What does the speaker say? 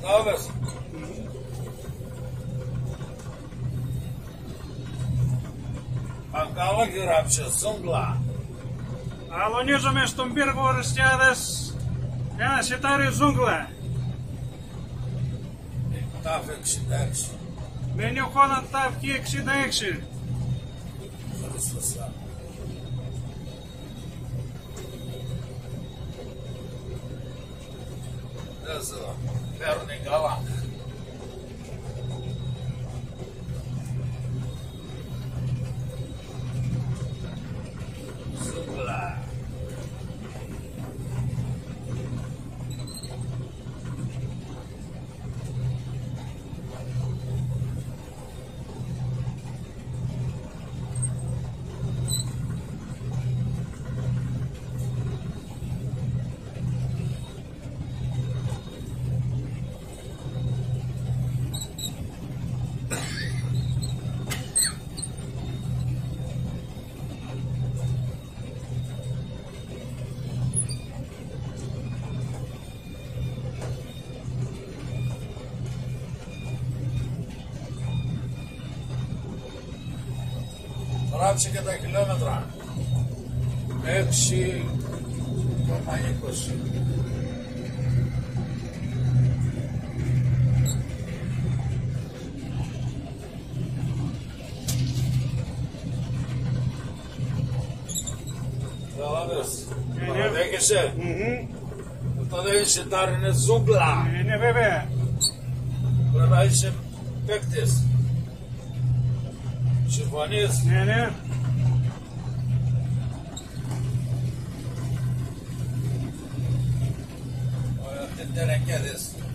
Κατάλαβες. Ακάλα γυράψε ζούγκλα. Αλωνίζομαι στον πύργο Οριστιάδες ένα σιτάρι ζούγκλα. Τα 66. Με New Holland ταύκη 66. Χριστός. Quero o lá. Γράψε και τα χιλιόμετρα. 6,20. Καταλάβες. Ε, ναι. Παραδέχεσαι; Μμμ. Αυτό δεν είσαι τάρι, είναι ζούγκλα. Είναι βέβαια. Πρέπει να είσαι παίκτης. Chivanis. Yeah, yeah. Oh, I get.